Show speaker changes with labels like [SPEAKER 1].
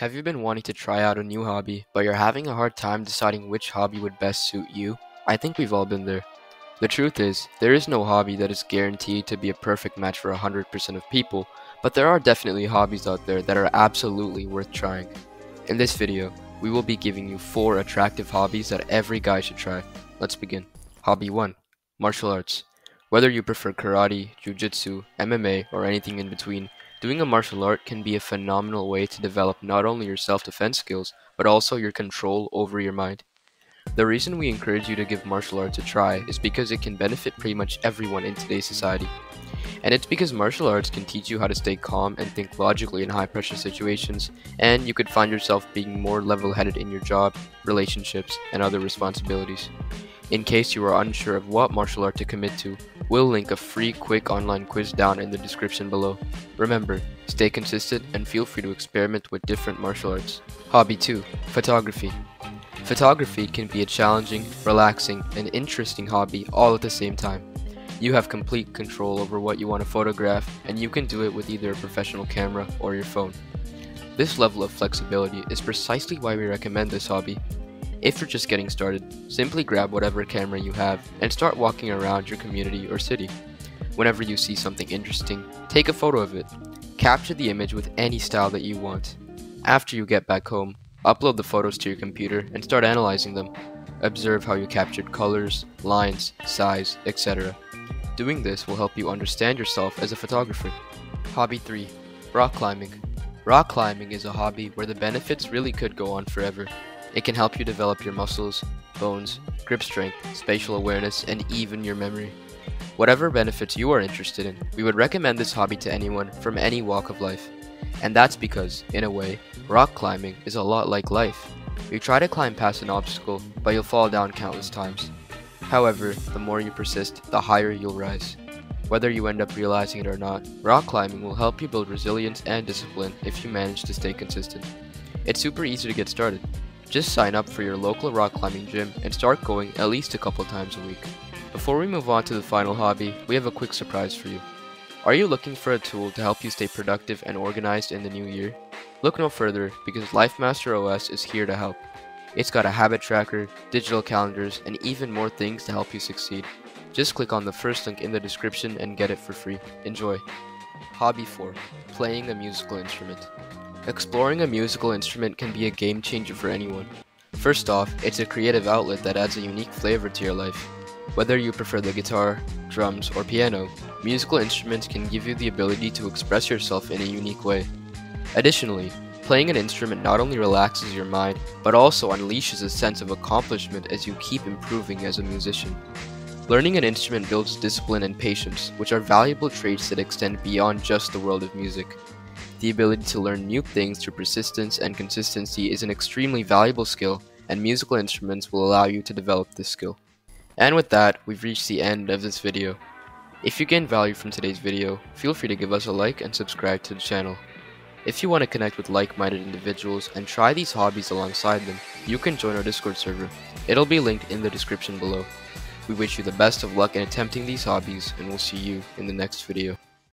[SPEAKER 1] Have you been wanting to try out a new hobby, but you're having a hard time deciding which hobby would best suit you? I think we've all been there. The truth is, there is no hobby that is guaranteed to be a perfect match for 100% of people, but there are definitely hobbies out there that are absolutely worth trying. In this video, we will be giving you 4 attractive hobbies that every guy should try. Let's begin. Hobby 1 Martial Arts. Whether you prefer karate, jujitsu, MMA, or anything in between, Doing a martial art can be a phenomenal way to develop not only your self-defense skills, but also your control over your mind. The reason we encourage you to give martial arts a try is because it can benefit pretty much everyone in today's society. And it's because martial arts can teach you how to stay calm and think logically in high pressure situations, and you could find yourself being more level headed in your job, relationships, and other responsibilities. In case you are unsure of what martial art to commit to, we'll link a free quick online quiz down in the description below. Remember, stay consistent and feel free to experiment with different martial arts. Hobby 2 Photography. Photography can be a challenging, relaxing, and interesting hobby all at the same time. You have complete control over what you want to photograph, and you can do it with either a professional camera or your phone. This level of flexibility is precisely why we recommend this hobby if you're just getting started, simply grab whatever camera you have and start walking around your community or city. Whenever you see something interesting, take a photo of it. Capture the image with any style that you want. After you get back home, upload the photos to your computer and start analyzing them. Observe how you captured colors, lines, size, etc. Doing this will help you understand yourself as a photographer. Hobby 3 Rock Climbing Rock climbing is a hobby where the benefits really could go on forever. It can help you develop your muscles, bones, grip strength, spatial awareness, and even your memory. Whatever benefits you are interested in, we would recommend this hobby to anyone from any walk of life. And that's because, in a way, rock climbing is a lot like life. You try to climb past an obstacle, but you'll fall down countless times. However, the more you persist, the higher you'll rise. Whether you end up realizing it or not, rock climbing will help you build resilience and discipline if you manage to stay consistent. It's super easy to get started. Just sign up for your local rock climbing gym and start going at least a couple times a week. Before we move on to the final hobby, we have a quick surprise for you. Are you looking for a tool to help you stay productive and organized in the new year? Look no further because LifeMaster OS is here to help. It's got a habit tracker, digital calendars, and even more things to help you succeed. Just click on the first link in the description and get it for free. Enjoy. Hobby 4 Playing a musical instrument. Exploring a musical instrument can be a game changer for anyone. First off, it's a creative outlet that adds a unique flavor to your life. Whether you prefer the guitar, drums, or piano, musical instruments can give you the ability to express yourself in a unique way. Additionally, playing an instrument not only relaxes your mind, but also unleashes a sense of accomplishment as you keep improving as a musician. Learning an instrument builds discipline and patience, which are valuable traits that extend beyond just the world of music. The ability to learn new things through persistence and consistency is an extremely valuable skill, and musical instruments will allow you to develop this skill. And with that, we've reached the end of this video. If you gained value from today's video, feel free to give us a like and subscribe to the channel. If you want to connect with like-minded individuals and try these hobbies alongside them, you can join our Discord server. It'll be linked in the description below. We wish you the best of luck in attempting these hobbies and we'll see you in the next video.